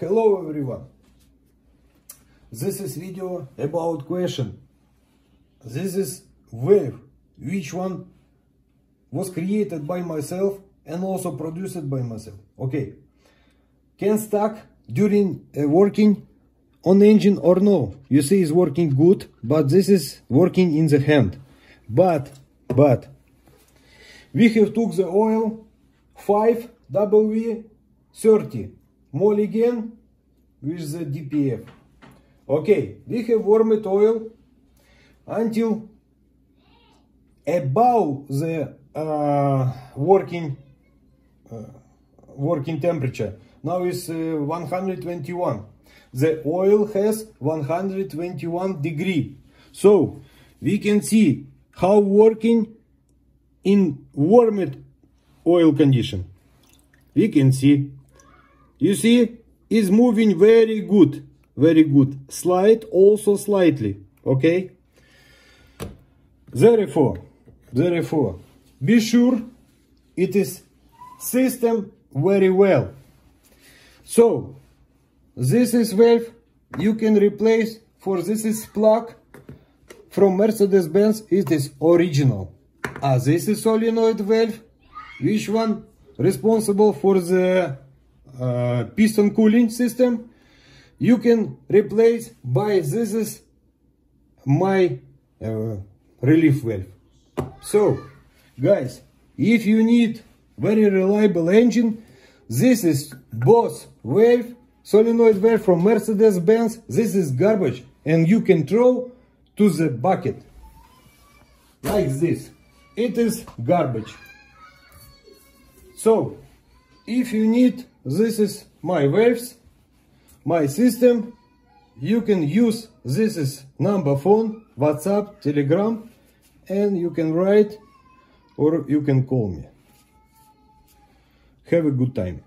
Hello everyone. This is video about question. This is wave, which one was created by myself and also produced by myself. Okay. Can stuck during uh, working on engine or no? You see it's working good, but this is working in the hand. But, but, we have took the oil 5W30 Mulligan with the DPF. Okay, we have warmed oil until above the uh, working uh, working temperature. Now is uh, 121. The oil has 121 degree. So we can see how working in warmed oil condition. We can see. You see, is moving very good. Very good. Slide also slightly. Okay. Therefore, therefore, be sure it is system very well. So, this is valve you can replace for this is plug from Mercedes-Benz it is original. Ah, this is solenoid valve which one responsible for the uh, piston cooling system. You can replace by this is my uh, relief valve. So guys if you need very reliable engine this is Bosch valve solenoid valve from Mercedes-Benz. This is garbage and you can throw to the bucket. Like this. It is garbage. So if you need this is my waves, my system. You can use this is number phone whatsapp telegram and you can write or you can call me. Have a good time